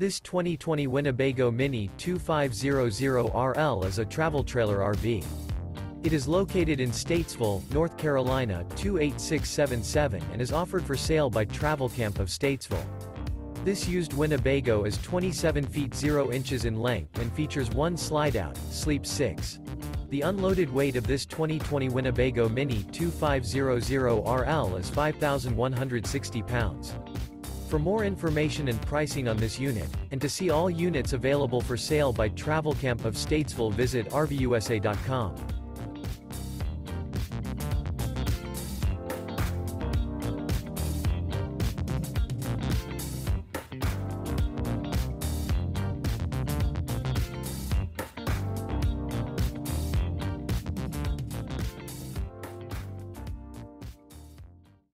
This 2020 Winnebago Minnie 2500RL is a travel trailer RV. It is located in Statesville, North Carolina 28677 and is offered for sale by Travel Camp of Statesville. This used Winnebago is 27 feet 0 inches in length and features one slide-out, sleep 6. The unloaded weight of this 2020 Winnebago Minnie 2500RL is 5,160 pounds. For more information and pricing on this unit, and to see all units available for sale by Travel Camp of Statesville visit RVUSA.com.